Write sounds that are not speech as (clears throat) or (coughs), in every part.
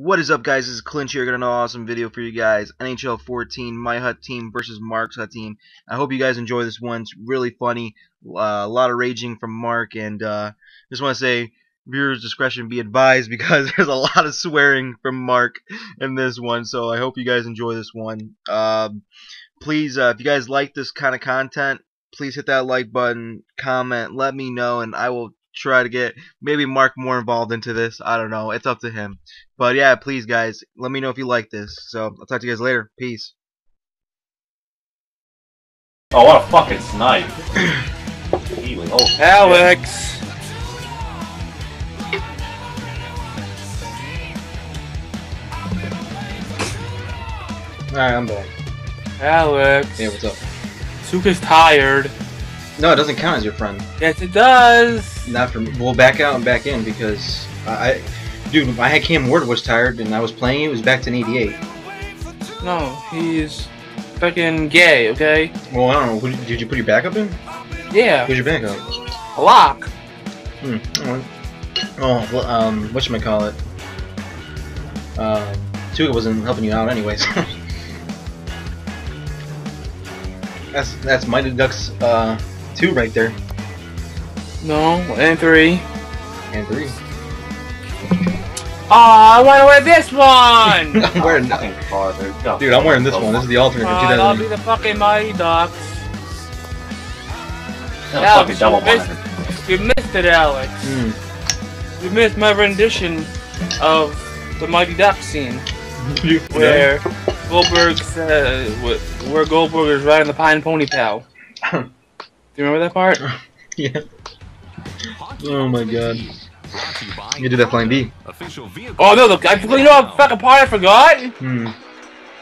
What is up, guys? This is Clinch here. Got another awesome video for you guys. NHL 14, my Hut team versus Marc's Hut team. I hope you guys enjoy this one. It's really funny. Uh, a lot of raging from Marc, and uh, just want to say viewers' discretion be advised (laughs) because there's a lot of swearing from Marc in this one. So I hope you guys enjoy this one. Uh, please, if you guys like this kind of content, please hit that like button, comment, let me know, and I will try to get maybe Marc more involved into this. I don't know. It's up to him. But yeah, please guys, let me know if you like this. So I'll talk to you guys later. Peace. Oh, what a fucking snipe. (clears throat) Healing. Oh, Alex! Alright, I'm back. Alex! Yeah, what's up? Suka's tired. No, it doesn't count as your friend. Yes, it does! Not for me. We'll back out and back in because I, I dude, I had Cam Ward was tired and I was playing. It was back to an 88. No, he's fucking gay, okay? Well, I don't know. Did you put your backup in? Yeah, Who's your backup? a lock. Hmm. Oh, well, um, what should I call it? Um, Tuukka wasn't helping you out anyways. (laughs) that's that's Mighty Ducks uh two right there No, and three. and three. Oh, I want to wear this one! (laughs) I'm wearing, fucking farther. Go. dude, I'm wearing this one. This is the alternate for Fine, I'll be the fucking Mighty Ducks. No, Alex, fucking double you missed, you missed it, Alex. Hmm. You missed my rendition of the Mighty Ducks scene. (laughs) Where Goldberg's uh, wh- where Goldberg is riding the Pine Pony Pal. (laughs) You remember that part? (laughs) Yeah. Oh my god. You did that flying V. Vehicle. Oh no, look, I you know what fucking part I forgot? Hmm.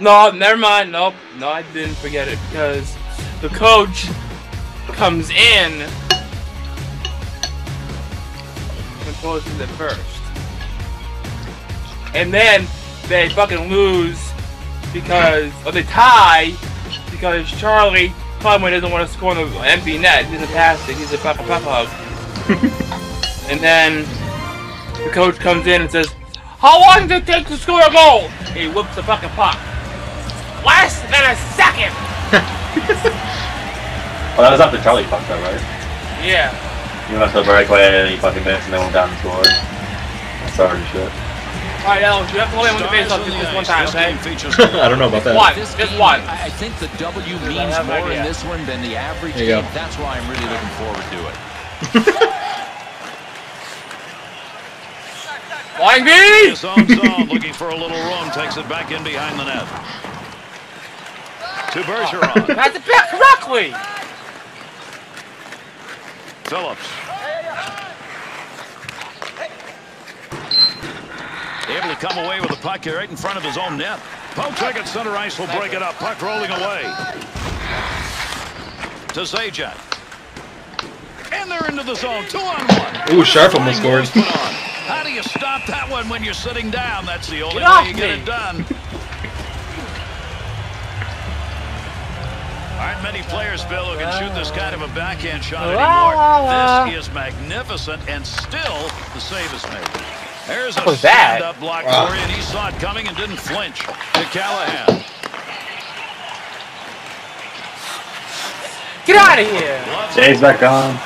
No, never mind. Nope, no, I didn't forget it because the coach comes in and closes it first, and then they fucking lose because or they tie because Charlie Conway doesn't want to score on the empty net. He's a pass. He's a fucking puck hog. and then the coach comes in and says, "How long does it take to score a goal?" He whoops the fucking puck. Less than a second. (laughs) well, that was after Charlie fucked up, right? Yeah. You messed up right away and he fucking missed and then went down and scored. That's hard shit. All right, Alex, you have to let him win the face off just this one time, okay? (laughs) I don't know about that. One, just one. I I think the W means have no more in this one than the average There game. That's why I'm really looking forward to it. Flying V. Zone, looking for a little room, takes it back in behind the net. To Bergeron. That's it back correctly. Phillips. Able to come away with the puck here right in front of his own net. Pochek at center ice will break it up. Puck rolling away. To Zajac. And they're into the zone. Two on one. Ooh, Sharp almost Flying scored. put on. How do you stop that one when you're sitting down? That's the only Get way you get it done. Aren't many players, Bill, who can shoot this kind of a backhand shot anymore. This is magnificent, and still the save is made. There's a was that? stand-up block Wow. for you, and he saw it coming and didn't flinch. To Callahan. Get out of here. Gloves Jay's back on.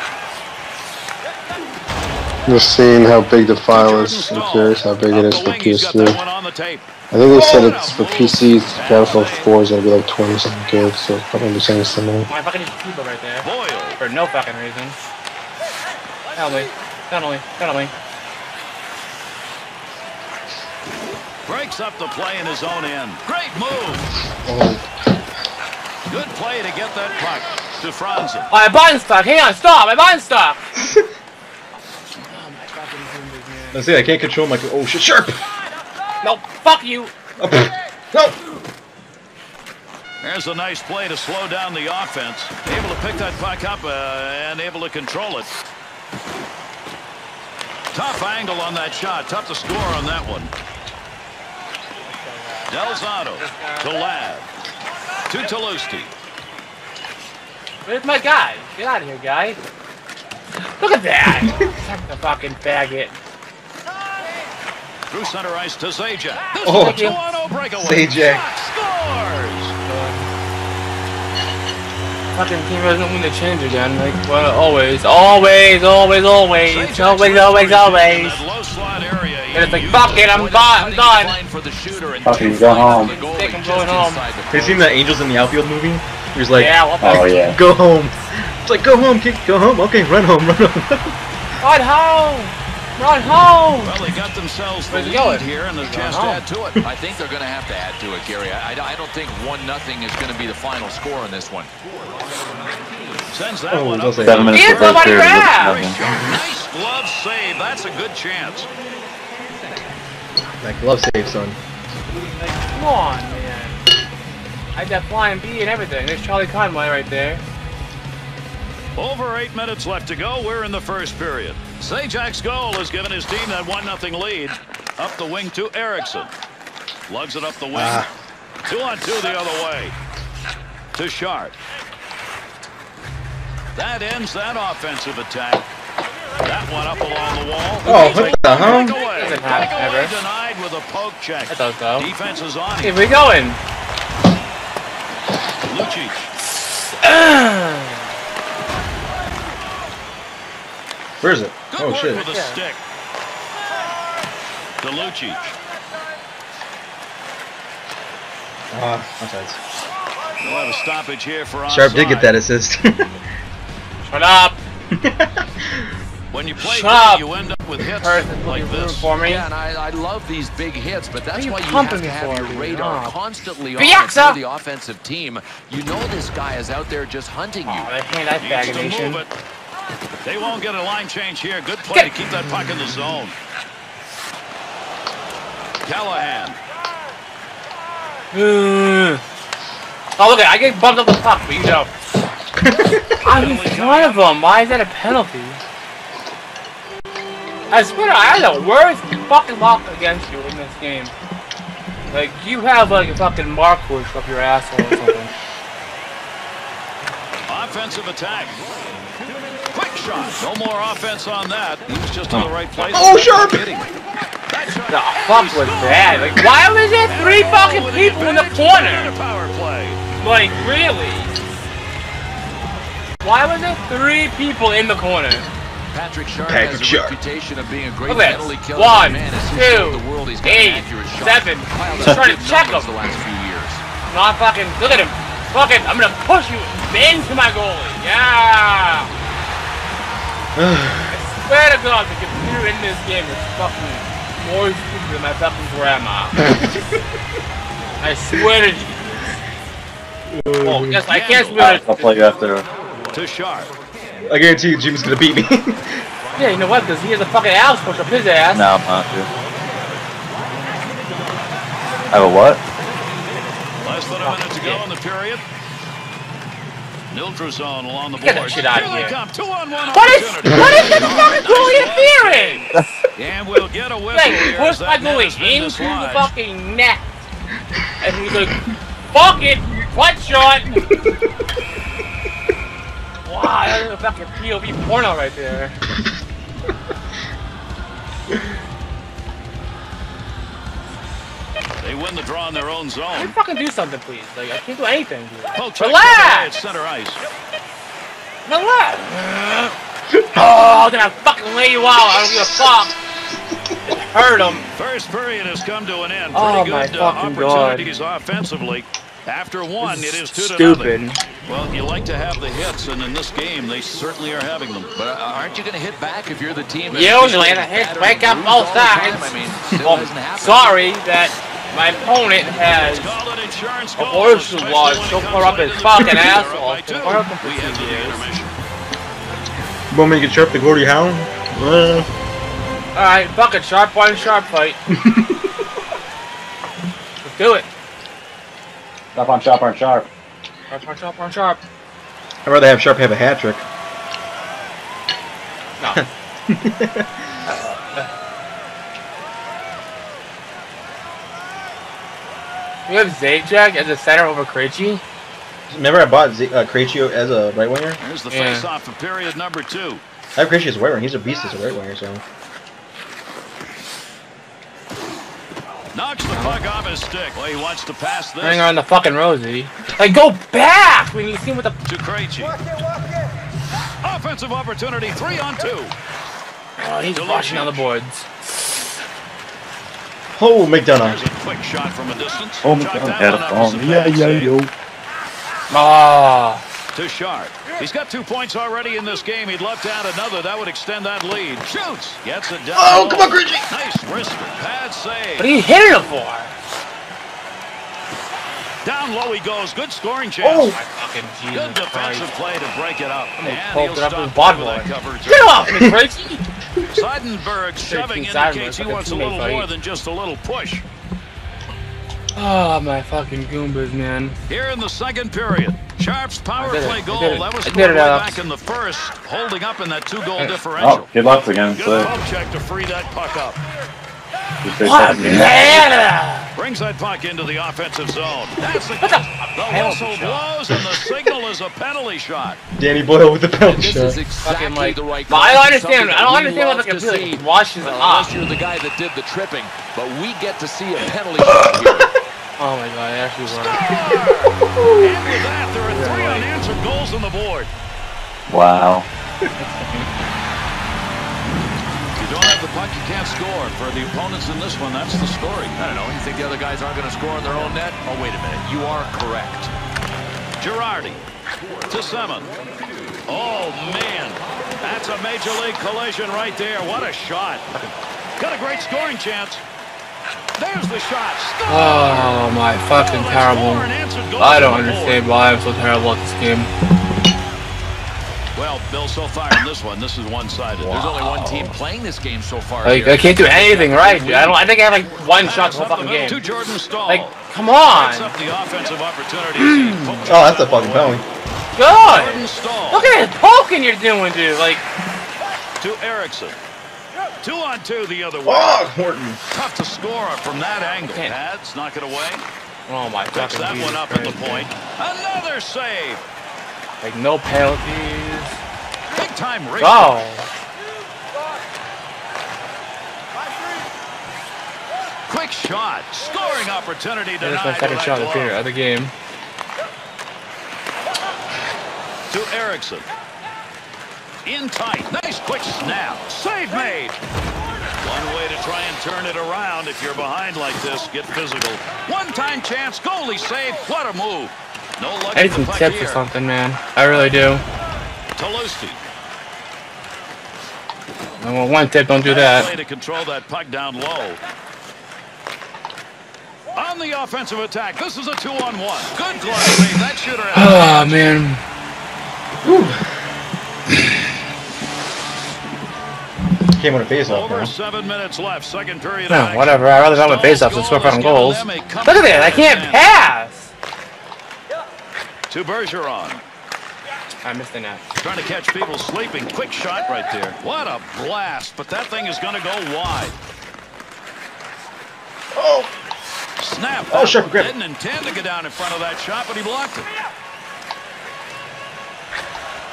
Just seeing how big the file is. I'm curious how big it is for PS3. That one on the tape. I think they said it's for PCs. Battlefield 4 is gonna be like 20 something gigs, so it's probably the same similar. My fucking keyboard right there. Boyle. For no fucking reason. Penalty. Penalty. Penalty. Breaks up the play in his own end. Great move. Oh. Good play to get that puck to Franzen. Oh, my button stuck. Hang on, stop. My button stuck. oh my fucking goodness, (laughs) man. Let's see. I can't control my. Oh shit! Sharp. No, fuck you. Oh, no. There's a nice play to slow down the offense. Able to pick that puck up uh, and able to control it. Tough angle on that shot. Tough to score on that one. Delzato to Ladd. To Talusti. Where's my guy? Get out of here, guy. Look at that. (laughs) Suck the fucking faggot. Through center ice to Zajac. This Oh. is a 2-1-0 breakaway. Zajac. Scores. Fucking team doesn't win the change again. Like, well, always, always, always, always, Zajac's always, always, leverage always. In that low slot area. And it's like, fuck it, I'm done, I'm done. Line for the shooter and Fucking go home. for the goalie Think I'm going home. Have you seen corner. the Angels in the Outfield movie? He's like, yeah, what Oh yeah. (laughs) go home. It's like, go home, kid. Go home. Okay, run home, run home. (laughs) Run home! Run home! Well, they got themselves the lead going? here and a chance to home. add to it. I think they're going to have to add to it, Gary. I, I don't think one nothing is going to be the final score in this one. Sends that Oh, one up. Seven minutes Give to first somebody period. grab! Nice glove save. That's a good chance. That glove save, son. Come on, man. I got flying V and everything. There's Charlie Conway right there. Over eight minutes left to go. We're in the first period. Zajac's goal has given his team that 1-0 lead. Up the wing to Erickson. Lugs it up the wing. Ah. Two on two the other way. To Sharp. That ends that offensive attack. That one up along the wall. Oh, what the hell? Breakaway. Doesn't happen Breakaway ever. denied with a poke check. That does go. Defense is on Here him. we going. Lucic. (clears throat) Where is it? Good Oh shit. with a Yeah. stick. To Lucic. Ah, offsides. We'll have a stoppage here for Sharp did get that assist. (laughs) Shut up! (laughs) When you play Shut good, you end up with hits Person like this. for me. Yeah, and I, I love these big hits, but that's you why you have to have your dude? radar Oh. constantly on Biaxa! if the offensive team. You know this guy is out there just hunting oh, you. Oh, that hand that Needs to move it. They won't get a line change here. Good play to keep that puck in the zone. Callahan. Hmm. oh, look at I get bumped up the puck, but you know. (laughs) I'm in front of him. Why is that a penalty? I swear, I had the worst fucking luck against you in this game. Like, you have like a fucking markers up your asshole or something. (laughs) Offensive attack. Quick shot. No more offense on that. He was just in the right place. Oh, Sharp! Hitting. That shot The fuck was that? Like, why was there three oh, fucking people in the corner? and a power play. Like, really? Why was there three people in the corner? Patrick Sharp Patrick has a Sharp. reputation of being a great Look at penalty this. killer. One, Man, as he's two, shown the world, he's got eight, an accurate shot. seven. Piled Just trying to big check him. the last few years. Not fucking. Look at him. Fucking. I'm gonna push you into my goalie. Yeah. (sighs) I swear to God, the computer in this game is fucking more stupid than my fucking grandma. (laughs) I swear to Jesus. Oh, yes, I can't swear to I'll play you after. To Sharp. I guarantee you, Jimmy's gonna beat me. (laughs) Yeah, you know what? Because he has a fucking Alex push up his ass. No, I'm not, dude. I have a what? Less than a minute to go in the period. Neutral zone along the board. Get that shit out of here. come. Two on one What is opportunity. what is this fucking goalie interference? And we'll get a whistle Like, here. push as my that goalie into the fucking net. And he's like, fuck it, butt shot. (laughs) wow, that's a fucking POV porno right there. They win the draw in their own zone. Can you fucking do something, please? Like, I can't do anything, dude. Poke check Relax! at center ice. Relax! (laughs) oh, then I fucking lay you out. I don't give a fuck. It hurt him. First period has come to an end. Oh, Pretty my good uh, fucking God. opportunities offensively. After one, it is two to Stupid. nothing. Well, you like to have the hits, and in this game, they certainly are having them. But uh, aren't you going to hit back if you're the team? that's Usually being the hits battered wake and up both all the time? sides. I mean, (laughs) Well, sorry that my opponent has Call it insurance a goal, horse especially was so comes far up late his in the fucking period. They're up asshole. by two. They're up for We head to two the years. Want me to get sharp the Gordy Hound? Uh, Alright, fucking sharp one, sharp fight. Let's (laughs) do it. Stop on sharp on sharp. Sharp one, sharp one, sharp. I'd rather have Sharp have a hat trick. No. (laughs) We have Zajac as a center over Krejci. Remember I bought Z- uh, Krejci as a right winger? Here's the Yeah. face-off for period number two. I have Krejci as a right winger. He's a beast as a right winger, so. Knocks the puck off his stick. Well, he wants to pass this Bring on the fucking Rosie. Like, go back when you see what the. to Krejci. Offensive opportunity, three on two. Oh, he's washing on the boards. Oh, McDonagh. There's a quick shot from a distance. Oh, Chucked McDonagh that had one a up bomb. as a Yeah, yeah, yo. Ah. To Sharp. He's got two points already in this game. He'd love to add another. That would extend that lead. Shoots. Gets it down. Oh, come on, Krejci. Nice wrist. Pad save. What are you hitting him for? Down low he goes. Good scoring Oh. chance. My fucking Good defensive Christ. play to break it up. gonna And he'll it up stop his bottom with that line. coverage. Get off me, Krejci! Seidenberg shoving Keith Seidenberg, indicates he wants a little fight. more than just a little push. Oh, my fucking Goombas, man. Here in the second period, Sharp's power I did it. play goal. That was I did scored it, way Alex. back in the first, holding up in that two-goal differential. Oh, good luck again. Good So, poke check to free that puck up. just say What a something. man! Brings that puck into the offensive zone. (laughs) That's the, What the- (laughs) the whistle blows and the signal is a penalty shot. Danny Boyle with the penalty This shot. is exactly Fucking like. the right But I don't understand. I don't that we understand what love the to computer see. like, washes it Well, off. Unless you're the guy that did the tripping, but we get to see a penalty shot here. Oh my god, it actually worked. (laughs) And with that, there are three unanswered goals on the board. Wow. You don't have the puck, you can't score. For the opponents in this one, that's the story. I don't know. You think the other guys aren't going to score on their own net? Oh, wait a minute. You are correct. Girardi to Seven. Oh, man. That's a major league collision right there. What a shot. Got a great scoring chance. There's the shot. Score! Oh my fucking terrible. four unanswered goals I don't on the board. understand why I'm so terrible at this game. Well, Bill, so far in this one, this is one-sided. There's only one team playing this game so far. Like, here. I can't do anything right, dude. I don't. I think I have like one shot the whole fucking game. To Jordan Staal. Like, come on. up the offensive opportunities. Hmm. Oh, that's a fucking penalty. Good. Look at this poking you're doing, dude. Like, to Erickson. Two on two the other way. Oh, Horton. Tough to score from that angle. Can't. Pads knock it away. oh my Picks fucking that one up at the point. Another save. Like no penalties. Big time race. Oh. Quick shot. Scoring opportunity That's my second shot that of the period glove. game. To Erickson. In tight. Nice quick snap. Save made. One way to try and turn it around if you're behind like this. Get physical. One-time chance. Goalie save. What a move. No luck I need some tips here. or something, man. I really do. Talusti. I want one tip, don't do that. to control that puck down low. On the offensive attack, this is a two-on-one. Good glove save. That shooter. Oh man. Came on a face off Over now. seven minutes left. Second period. of No, whatever. I'd rather not with Staal's face-offs than score goal fucking has given goals. Look at that! I can't pass. To Bergeron. I missed the net. Trying to catch people sleeping. Quick shot right there. What a blast. But that thing is going to go wide. Oh, Snap. Oh, sure, grip. Didn't intend to get down in front of that shot, but he blocked it.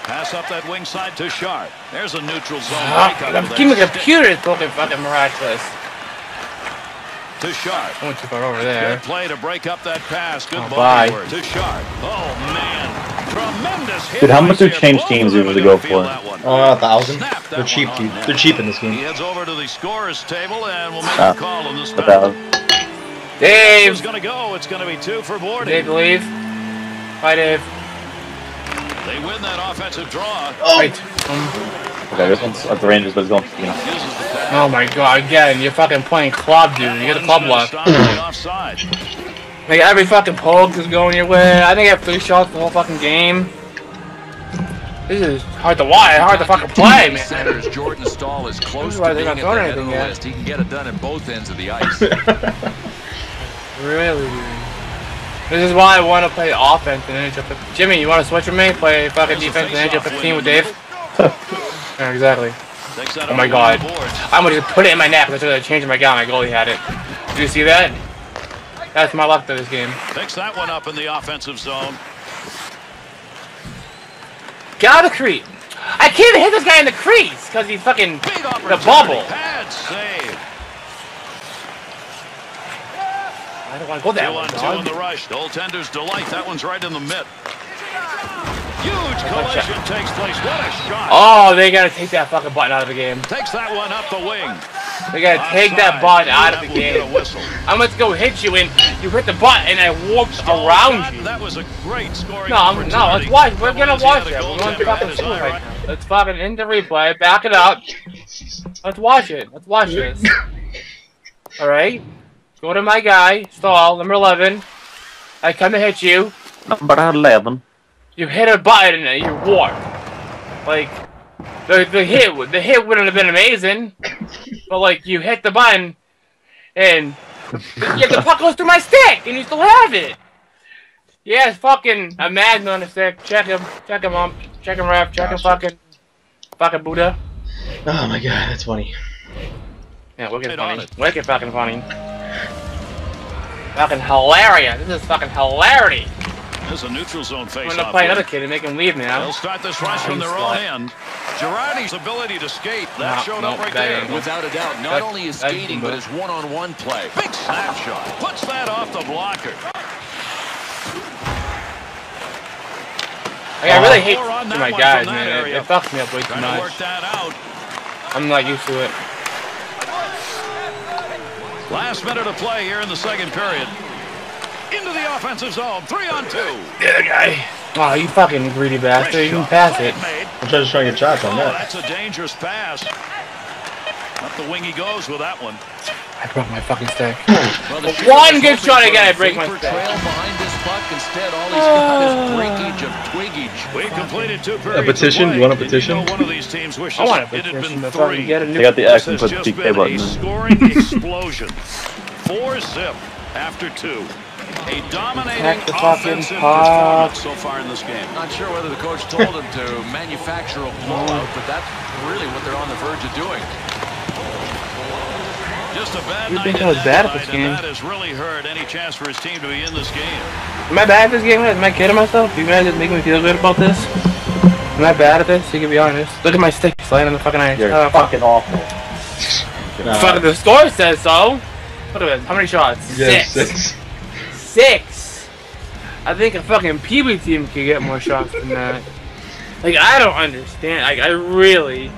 Pass up that wing side to Sharp. There's a neutral zone Ah, breakup. the with game of that the stick computer is fucking fucking miraculous. To Sharp. I went too far over there. Good play to break up that pass. Good Oh, body bye. To Sharp. Oh, man. Tremendous hit. Dude, how much do change teams of them usually are gonna go feel for? that one. oh, a thousand. They're cheap, dude. They're cheap in this game. He heads over to the scorer's table and will make Ah, a call on this About penalty. It's going to go. It's going to be two for boarding. Dave, leave. Bye, Dave. They win that offensive draw. Oh, Right. Um, okay, this one's at the Rangers, but it's going. You know, Uses the pass. oh my god, again, you're fucking playing club, dude. You get the club One's luck. gonna stop the offside. (laughs) Like, every fucking poke is going your way. I think I have three shots the whole fucking game. This is hard to watch, hard to fucking play, man. (laughs) Centers Jordan Staal is close to being at the throwing head of the yet. list. He can get it done at both ends of the (laughs) ice. Really, dude. This is why I want to play offense in NHL 15. Jimmy, you want to switch with me? Play fucking defense in NHL face-off 15 with. Dave? (laughs) yeah, exactly. Oh my God. I'm gonna just put it in my nap because I changed my guy. My goalie had it. Did you see that? That's my luck to this game. Picks that one up in the offensive zone. Get out of the crease. I can't even hit this guy in the crease because he's fucking the bubble. Pad save. I don't want to go Two that on way, two in the rush. Goaltender's delight. That one's right in the mid. Huge collision takes place. What a shot. Oh, they gotta take that fucking button out of the game. Takes that one up the wing. They gotta take that Offside. button out of the That will get a game. I'm going to go hit you and you hit the button and I warped Stole around shot. you. That was a great scoring No, I'm, no, let's watch. We're gonna is watch it. We're going to fucking in his school eye right right now. Let's fucking end the replay. Back it up. Let's watch it. Let's watch this. (laughs) All right. Go to my guy, Staal number eleven. I come to hit you. Number 11. You hit a button and you warp. Like the the hit would the hit wouldn't have been amazing, but like you hit the button and yeah, the puck goes through my stick and you still have it. Yeah, it's fucking a Madden on the stick. Check him, check him, um, check him, ref, check him, fucking, fucking Buddha. Oh my god, that's funny. Yeah, wicked Hit on funny, it. wicked fucking funny. Fucking hilarious. This is fucking hilarity. There's a neutral zone I'm face gonna play another kid and make him leave now. They'll start this rush from their own end. Girardi's ability to skate, that No, showed no, up right there. ain't- Without a doubt, not That- only his skating, but his one-on-one play. Big snapshot. Puts that off the blocker. Like, I really hate Four my one guys, man. It, area. it fucks me up way too much. work that out. I'm not used to it. Last minute of play here in the second period. Into the offensive zone. Three on two. The other guy. Oh, you fucking greedy bastard. You can Nice pass it. Made. I'm trying to try to get shots Oh, on that. that's a dangerous pass. Up the wing he goes with that one. I broke my fucking stick. Well, One good was shot, I hoping gotta a break my vapor stick. Trail puck. Instead, all he's got is oh. breakage of twiggage. We completed two periods. petition? You want a Did petition? know one of these teams wishes I want a it had been three. get a new. They got the This X and has put the just PK button a scoring (laughs) explosion. Four zip after two. A dominating Attack the offensive performance so far in this game. Not sure whether the coach told him to manufacture a blowout, but that's really what they're on the verge of doing. Just a bad You think I was bad at this game? that has really hurt any chance for his team to be in this game. Am I bad at this game? Am I kidding myself? You guys just making me feel good about this? Am I bad at this? You can be honest. Look at my stick sliding on the fucking ice. You're oh, fuck. fucking awful. Nah, Fucking the score says so. What are? How many shots? yeah, Six. six. Six. I think a fucking Pee Wee team could get more shots than that. Like I don't understand. Like I really,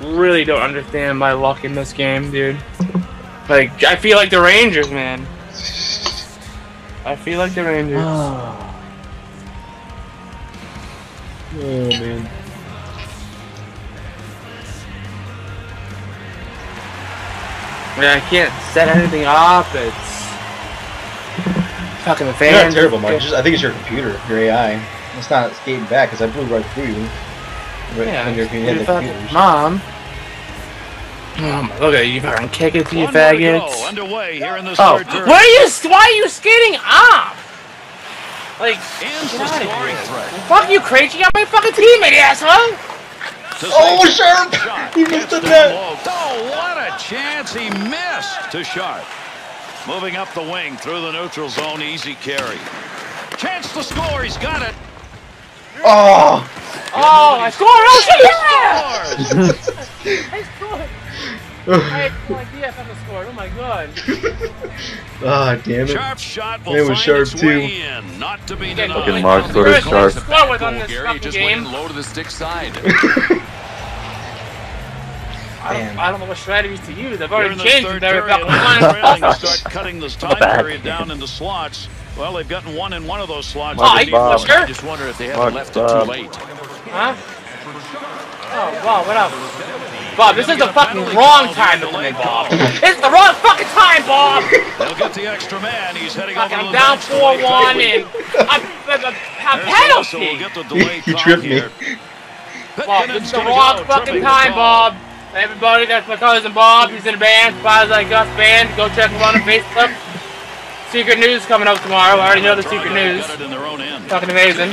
really don't understand my luck in this game, dude. Like I feel like the Rangers, man. I feel like the Rangers. (sighs) Oh man. I, I can't set anything up. It's fucking the You're not terrible, Marc. Just, I think it's your computer, your AI. It's not skating back because I blew right through you. Right Yeah, when you're your hitting the fucking computers. mom. Oh my, look at you fucking kick it to you One more go. faggots. Underway here in this Oh, third period. why are you? Why are you skating off? Like, Into get out of scoring here. threat. Fuck you, Craig. You got my fucking teammate, asshole. To Oh, save Sharp! shot. He missed Gets the down net. Oh, what a chance he missed to Sharp. Moving up the wing through the neutral zone, easy carry. Chance to score, he's got it. Oh! Oh, I scored! Oh shit! Yeah! (laughs) (laughs) I scored. I had no idea if I could score. Oh my god. (laughs) Ah, damn it. Sharp shot will It was Sharp, too. in, not to be Fucking. Marc You're sort of sharp. Score with on Goal, this Gary just game. went low to the stick side. (laughs) I don't, I don't know what strategies to use. I've Here already in the changed third every they're one. trailing (laughs) to start cutting this time bad. period down into slots. Well, they've gotten one in one of those slots. Oh, They you need more. pusher? I just wonder if they haven't Marc, left it too late. Huh? Oh, Bob, what up? Bob, this is the fucking wrong time to come in, Bob. It's the wrong fucking time, Bob. They'll get the extra man. He's heading Fucking, over I'm to down to wait 4-1 quickly. and I'm, I'm, I'm, I'm There's the whistle. We'll penalty. get the delayed He call tripped me. here. Bob, this is the wrong fucking time. Bob. Everybody, that's my cousin Bob. He's in a band, Spies Like Us band. Go check him out on Facebook. Secret news coming up tomorrow. I already know the secret news. Got it in their own end. Fucking amazing.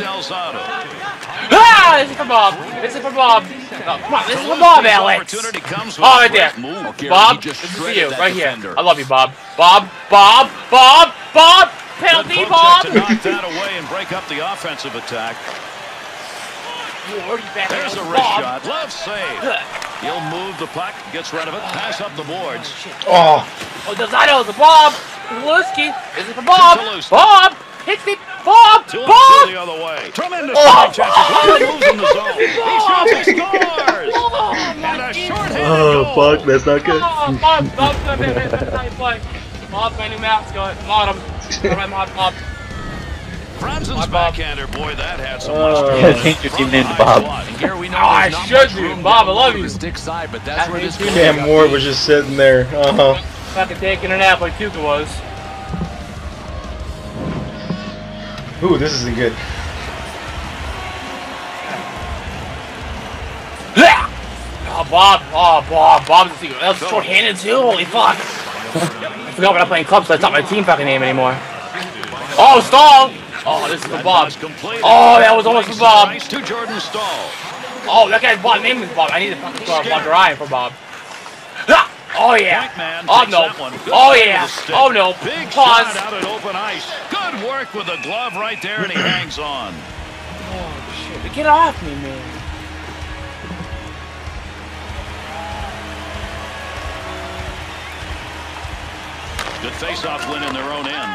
Delzato. Ah, this is for Bob. This is for Bob. Oh, come on, this is for Bob, Alex. Oh, right there. great move. Oh, Gary, Bob, he this is for you, right here. I love you, Bob. Bob, Bob, Bob, Bob. Penalty, Bob. to knock that away and break up the offensive attack. You already back There's a wrist Bob. shot. Love save. He'll move the puck, gets rid of it, pass up the boards. Oh! Oh, Delzado's a Bob. Tuloski. This is for Bob. Bob. Hits it. Bob. Two Bob. the other way. Tremendous Oh. strike. Bob moves in the zone. He shoots. He scores. And Oh fuck, that's not good. Oh, Bob. Bob's gonna be that's how you play. My new mascot. Mod him. All right, Mod Bob. Franzen's Bob. backhander, boy, that had some Oh. luster. Yeah, change your team name to Bob. slot. And here we know Oh, I should do. Bob, I love you. stick side, but I that's where this you. goal Cam got Moore beat. was just sitting there. Uh huh. Fucking taking a nap like Tuukka was. Ooh, this isn't good. Oh, Bob. Oh, Bob. Bob's a secret. That was short-handed too. Holy fuck. I forgot we're not playing clubs, so that's not my team fucking name anymore. Oh, Staal. Oh, this is for Bob. Oh, that was almost for Bob. To Jordan Staal. Oh, that guy's Bob. Name is Bob. I need to fucking uh, Bob Ryan for Bob. Oh yeah. Oh no. that one. Good Oh yeah. with the stick. Oh no. Big Pause. out at open ice. Good work with the glove right there, and he (clears throat) hangs on. Oh shit. Get off me, man. Good face-off win in their own end.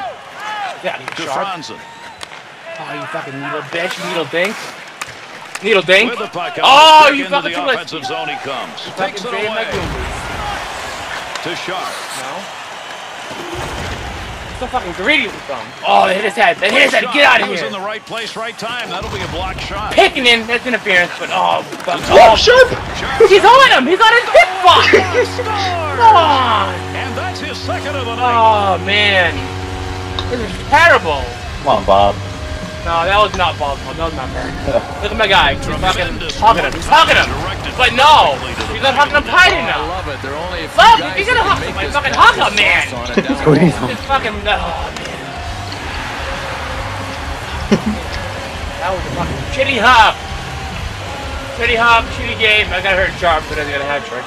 Yeah, out of To here, Sharp. Franzen. Oh, you fucking needle bitch. Needle dink. Needle dink. With the puck. Oh, you fucking the offensive zone he comes. Takes it away. To Sharp. No. So fucking greedy with them. Oh, they hit his head. They hit his head. Get out of here. He was in the right place, right time. That'll be a block shot. Picking in. That's interference, but oh, fuck. Oh, Oh, sharp! Sharp he's on him. He's on his hip box. (laughs) Come on. And that's his second of the night. Oh man, this is terrible. Come on, Bob. No, that was not Bob. That was not fair. (laughs) Look at my guy. He's fucking Tremendous hugging him. He's hugging him. Directed But no, he's not hugging him tight I love it. There are only a few Look, guys you're gonna that hug can him, make like this fucking pass hug him, man. on it down Squeeze low. him. Fucking. Oh man. that was a fucking shitty hug. Shitty hug, shitty game. I got hurt sharp, but I got a hat trick.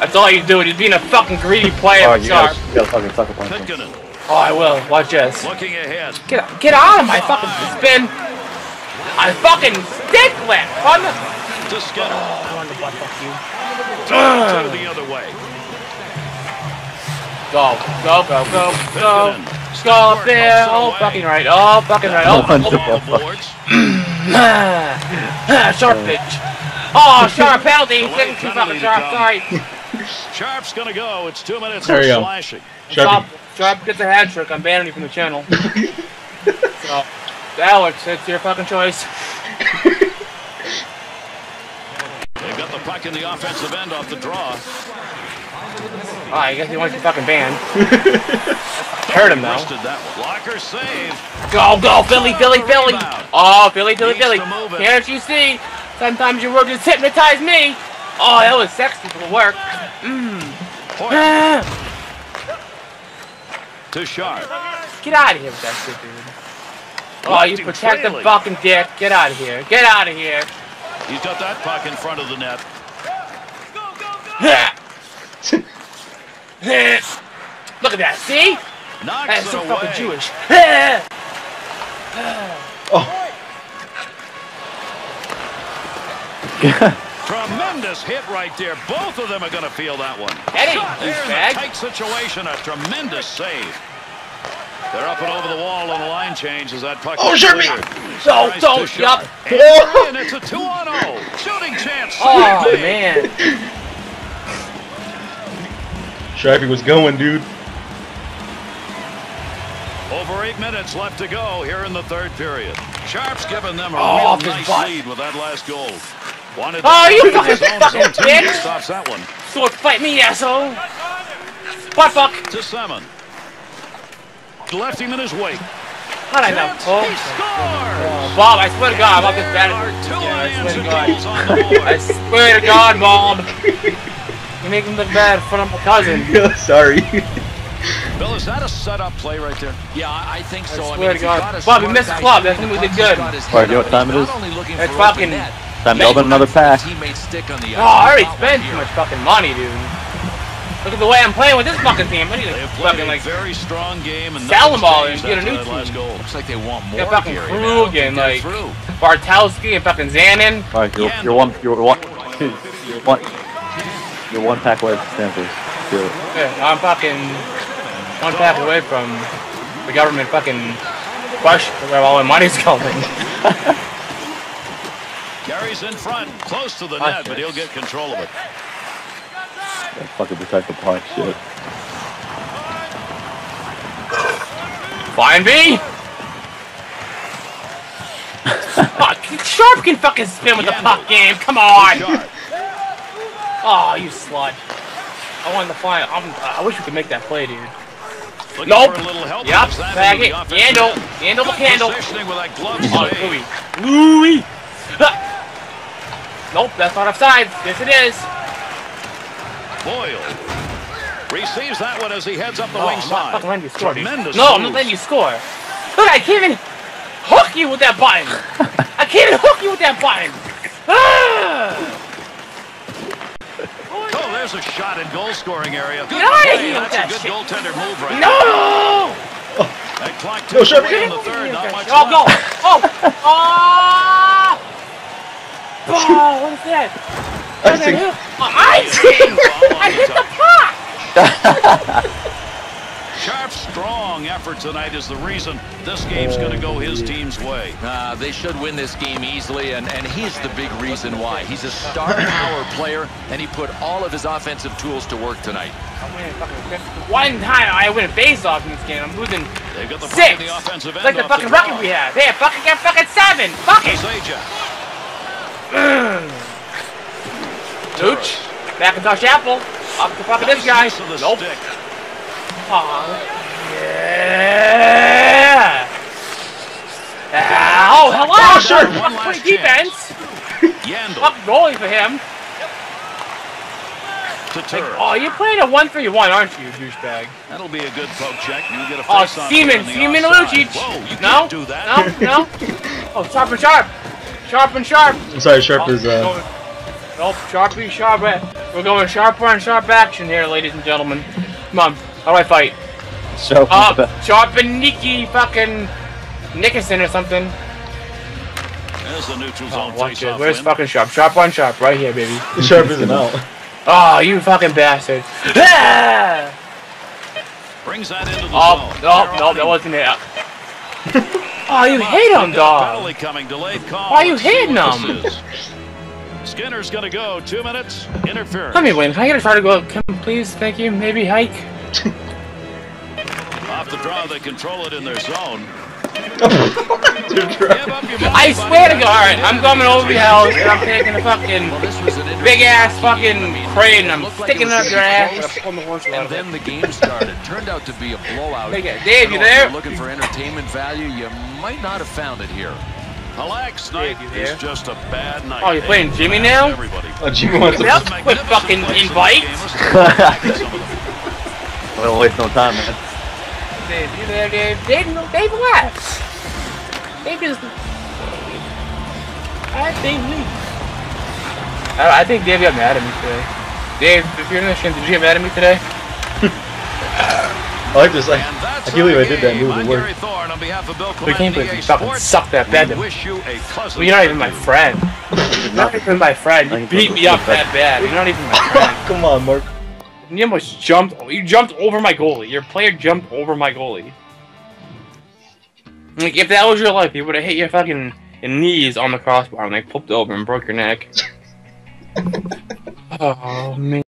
That's all he's doing. He's being a fucking greedy player Oh, you sharp. gotta, you gotta fucking sucker punch him. Oh, I will. Watch this. looking ahead. Get get on him! I fucking spin. I fucking stick left. On the. To Skinner. Oh, the. Fuck you. To the other way. Go, go, go, go, go. Pitkanen. Go up there. Oh, fucking right. Oh, fucking right. Oh, One oh, to the the sharp pitch. Oh, sharp penalty. He's getting too fucking sharp. Sorry. Sharp's gonna go. It's two minutes There of you slashing. Sharp, sharp gets a hat trick. I'm banning you from the channel. (laughs) so, Alex, it's your fucking choice. (laughs) Puck in the offensive end off the draw. Oh, I guess he wants you fucking banned. (laughs) Hurt him though. Locker save. Go, go, Philly, Philly, Philly. Oh, Philly, Philly, Philly. to. Can't you see? Sometimes your work just hypnotize me. Oh, that was sexy for work. Mmm. (sighs) To Sharp. Get out of here with that shit, dude. Oh, you protect the fucking dick. Get out of here. Get out of here. He's got that puck in front of the net. (laughs) Look at that. See? Knocks That's it so away. fucking Jewish. (laughs) Oh. (laughs) Tremendous hit right there. Both of them are going to feel that one. Eddie, Shot there in a tight situation. A tremendous save. They're up and over the wall on the line change as that puck Oh, is Sharpie! Cleared. Don't, Tries don't, Sharp. And oh. it's a 2 on 0. Shooting chance. Oh, Save man. Sharpie was going, dude. Over eight minutes left to go here in the third period. Sharp's given them a Oh, real nice butt. lead with that last goal. Wanted Oh, you get in the fucking- fucking bitch. Stops that one. Sword fight me, asshole. What fuck? To Salmon. Left him in his wake. How'd I know? Chance, oh. oh. Bob, I swear to God, I'm not this bad. are two Yeah, I swear to God. on the board. I swear to God, Bob. You make him look bad in front of my cousin. (laughs) Sorry. Bill, is that a setup play right there? Yeah, I I think so. I I, swear mean, to God. Bob, you missed the club. shooting That's when we the did good. he's got his Alright, head you know what time it he's is? not only looking It's fucking- Time to open another looking pack. teammate's stick on the Oh, I already spent too much fucking money, dude. Look at the way I'm playing with this fucking team. I need They have played fucking like very strong game and Sell 'em nothing's all changed and get a new that last team. goal. Looks like they want more Yeah, fucking Gary Krug now to and, like- through. Bartowski and fucking Zanin. Alright, you're, you're one, you're one, you're one, you're one pack away from Stanford. Do it. Yeah, I'm fucking. one pack away from the government fucking question where all my money's (laughs) going. Gary's in front, close to the net, but he'll get control of it. That fucking protect the puck shit. Flying V! Fuck, Sharp can fucking spin with the puck game, come on! Oh, you slut. I wanted to fly. I'm, I wish we could make that play, dude. Looking Nope. for a little help. Yep, bag it. the offensive Handle. Handle the Good candle. Positioning with that glove Oh, save. Louis. Louis! Nope, that's not offside. Yes, it is. Boyle receives that one as he heads up the Oh, wing I'm not side. fucking letting you score. Tremendous No, I'm not moves. letting you score. Look, I can't even hook you with that button. I can't even hook you with that button. Ah! Oh, there's a shot in goal scoring area. Good Get outta play. here with That's a good shit. goaltender move right No! That clock No, ticks away in the third. Not much Oh, go! Oh! (laughs) Oh! Oh, what is that? I think I I hit the puck! Sharp's strong effort tonight is the reason this game's going to go his team's way. Uh, they should win this game easily, and, and he's the big reason why. He's a star (coughs) power player, and he put all of his offensive tools to work tonight. I'm winning fucking One time I win a face off in this game. I'm losing They've got the six. the offensive end like the fucking draw. rocket we have. Hey, fucking get fucking seven. Fuck it. Zajac. Gooch. Macintosh Apple. Up the fucking this guy. Nice to the Nope. stick. Aw. Yeah. Ah, oh, hello. Oh, sure. One last free defense. Yandel Fuck goalie for him. to Like, oh, you're playing a 1-3-1, aren't you, douchebag? That'll be a good poke check. You get a Oh, face Seaman, Seaman Lucic. Whoa, you No, can't do that. no, no. (laughs) Oh, sharp and sharp. Sharp and sharp. I'm sorry, Sharp Oh, is uh going- Nope, sharp and sharp. We're going sharper and sharp action here, ladies and gentlemen. Come on, how do I fight? So Up, sharp and Nicky fucking Nickerson or something. There's the neutral Oh, zone watch it. Where's win. fucking sharp? Sharp on sharp, right here, baby. The Sharp isn't out. Oh, you fucking bastard. Ah! (laughs) Brings that into the Oh, zone. no, no, that wasn't it. Oh, you Come on, hate him, they've got a dog. Penalty coming, delayed call. You Let's hitting him? This is. Skinner's gonna go. Two minutes. Interference. Let me win. Can I get a try to go? Up can please? Thank you. Maybe hike. (laughs) Off the draw, they control it in their zone. Dude, (laughs) Give up your money, I swear to. God, alright, I'm coming over your house and I'm taking a fucking Well, this was an big ass fucking game. crane and I'm sticking it it up your ass. and I'm pulling the horse out And of it. then the game started. Turned out to be a blowout. Hey, Dave, you if there? you're looking for entertainment value, you might not have found it here. Relax night Dave, you is there? just a bad night. Oh, you're playing Jimmy now? Everybody. Oh, Jimmy wants to. That quick fucking invite. We don't waste no time, man. Dave, you there, Dave? Dave, no, Dave, relax. Dave just. I think me. I, I think Dave got mad at me today. Dave, if you're in the stream, did you get mad at me today? I like this. I, And I can't believe I did that move. It worked. On behalf of Bill We can't believe EA you fucking Sports. suck that bad. We Well, you a pleasant you're not even my friend. You're not even my friend. You beat me up that bad. You're not even my (laughs) friend. Come on, Marc. You almost jumped. You jumped over my goalie. Your player jumped over my goalie. Like if that was your life, you would have hit your fucking knees on the crossbar and like flipped over and broke your neck. (laughs) oh man.